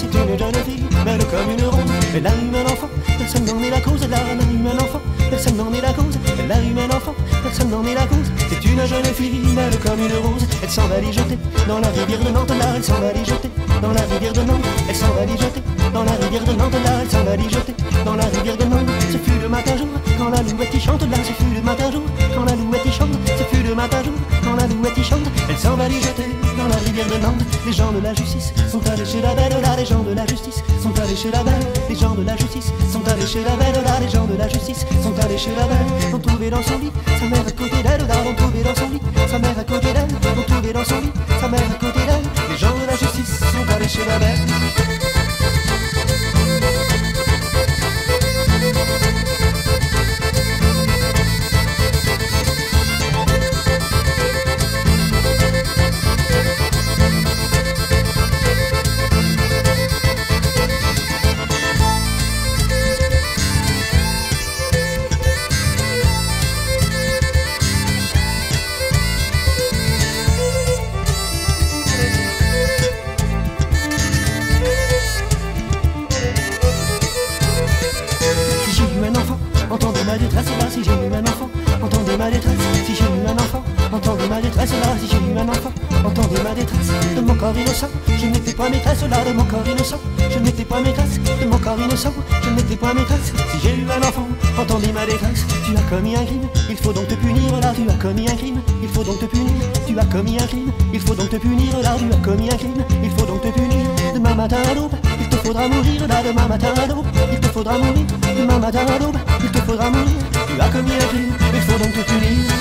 C'est une jeune fille, belle comme une rose. Elle a eu un enfant, personne n'en est la cause. Elle a eu un enfant, personne n'en est la cause. Elle a eu un enfant, personne n'en est la cause. C'est une jeune fille, belle comme une rose. Elle s'en va les jeter dans la rivière de Nantes. Là, elle s'en va les jeter dans la rivière de Nantes. Elle s'en va les jeter dans la rivière de Nantes. Là, elle s'en va les jeter dans la rivière de Nantes. Ce fut le matin jour chez la belle. Là, les gens de la justice sont allés chez la belle. Les gens de la justice sont allés chez la belle. Là, les gens de la justice sont allés chez la belle. Ont trouvé dans son lit sa mère à côté d'elle. Là, ont trouvé dans son lit sa mère à côté d'elle. Ont trouvé dans son lit sa mère à côté d'elle. Les gens de la justice sont allés chez la belle. Détresse là. Si j'ai eu un enfant, entendez ma détresse. Si j'ai eu un enfant, entendez ma détresse là. Si j'ai eu un enfant, entendez ma détresse. De mon corps innocent, je n'étais pas maîtresse là. De mon corps innocent, je n'étais pas maîtresse. De mon corps innocent, je n'étais pas maîtresse. Si j'ai eu un enfant, entendez ma détresse. Tu as commis un crime, il faut donc te punir là. Tu as commis un crime, il faut donc te punir. Tu as commis un crime, il faut donc te punir là. Tu as commis un crime, il faut donc te punir. Demain matin à l'aube, te faudra mourir là. Demain matin à l'aube, il te faudra mourir. Demain matin à l'aube, il te faudra mourir. Tu as commis un crime, il faut donc te punir.